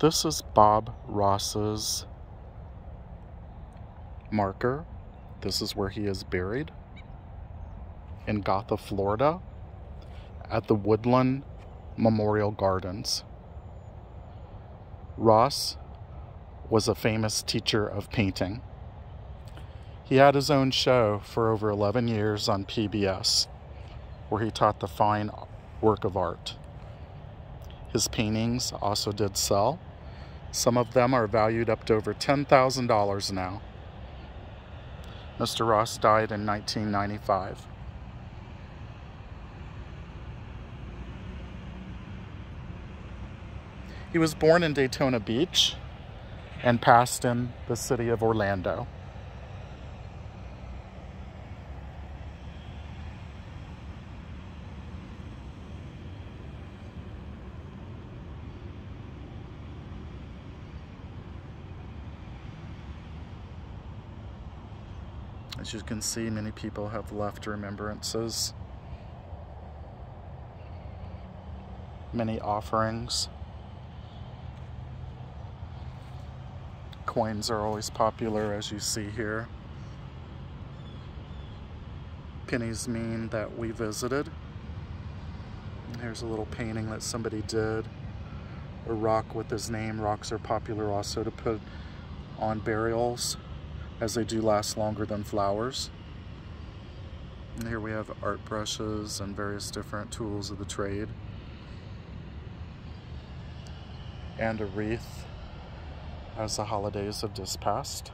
This is Bob Ross's marker. This is where he is buried in Gotha, Florida at the Woodlawn Memorial Gardens. Ross was a famous teacher of painting. He had his own show for over 11 years on PBS, where he taught the fine work of art. His paintings also did sell. Some of them are valued up to over $10,000 now. Mr. Ross died in 1995. He was born in Daytona Beach and passed in the city of Orlando. As you can see, many people have left remembrances, many offerings. Coins are always popular, as you see here. Pennies mean that we visited. here's a little painting that somebody did. A rock with his name. Rocks are popular also to put on burials as they do last longer than flowers. And here we have art brushes and various different tools of the trade. And a wreath as the holidays have just passed.